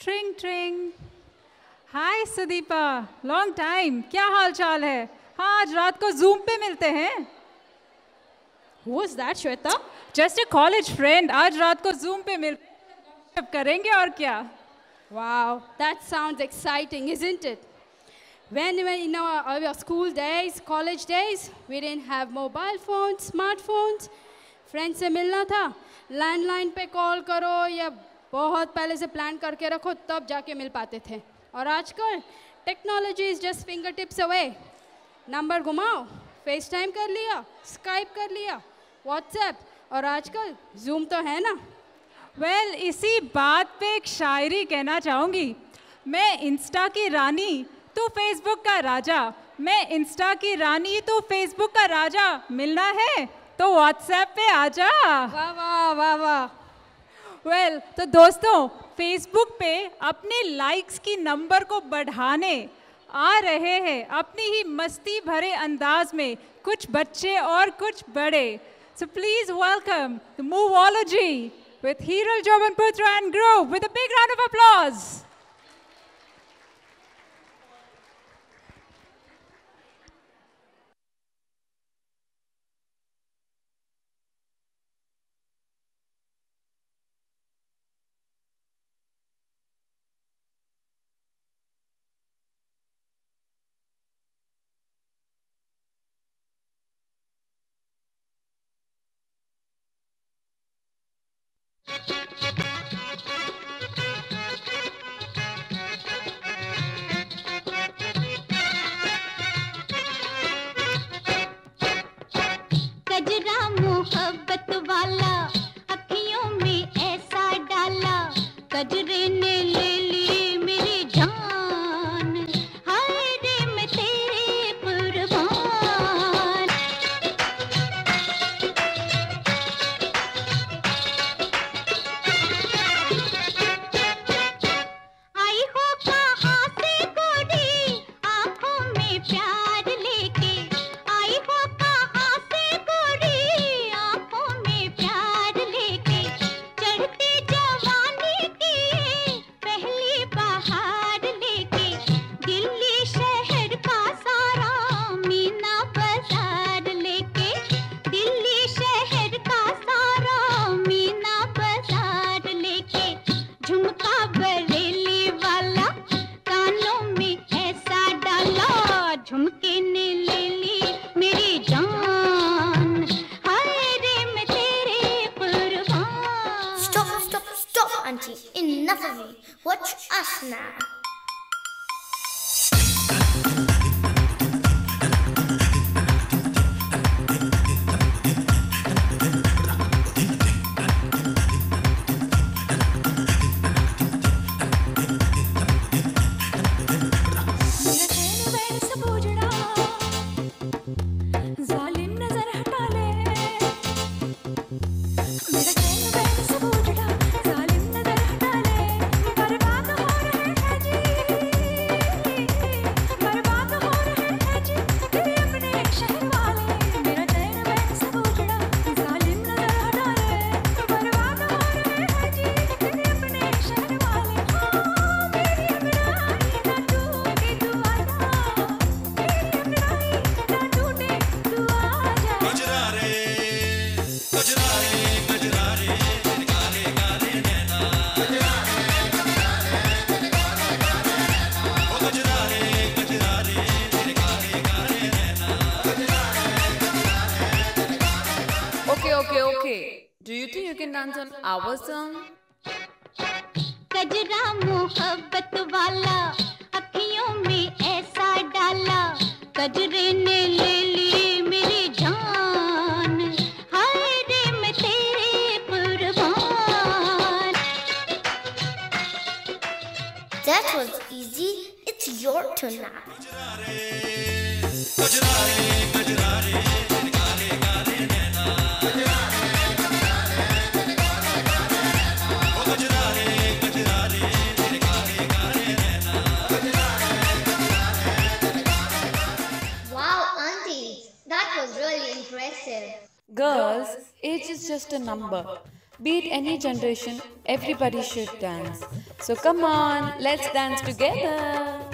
ट्रिंग ट्रिंग hi Sudipa long time क्या हाल चाल है हाँ आज रात को जूम पे मिलते हैं Who is that, Shweta? Just a college friend आज रात को जूम पे मिल करेंगे और क्या Wow, that sounds exciting, isn't it? When we were in our, our school days, college days, we didn't have mobile phones, smartphones. Friend से मिलना था लैंडलाइन पे कॉल करो या बहुत पहले से प्लान करके रखो तब जाके मिल पाते थे। और आजकल technology is just fingertips away number घुमाओ फेस टाइम कर लिया स्काइप कर लिया व्हाट्सएप और आजकल जूम तो है ना। वेल well, इसी बात पे एक शायरी कहना चाहूँगी। मैं इंस्टा की रानी तू फेसबुक का राजा। मैं इंस्टा की रानी तू फेसबुक का राजा। मिलना है तो व्हाट्सएप पे आजा वाह वाह वाह वाह। वेल well, तो दोस्तों फेसबुक पे अपने लाइक्स की नंबर को बढ़ाने आ रहे हैं अपनी ही मस्ती भरे अंदाज में कुछ बच्चे और कुछ बड़े so please welcome the movieology with hero Joban Putra and with a big round of. कजरे ने ले ली 是哪？Okay, okay, okay. Do you think you can dance on our song? कजरा मोहब्बत वाला अखियों में ऐसा डाला कजरे ने ले ली मेरी जान हाय रे मैं तेरे कुर्बान That was easy. It's your turn now. Girls, age is just a number. Be it any generation, everybody should dance. So come on, let's dance together.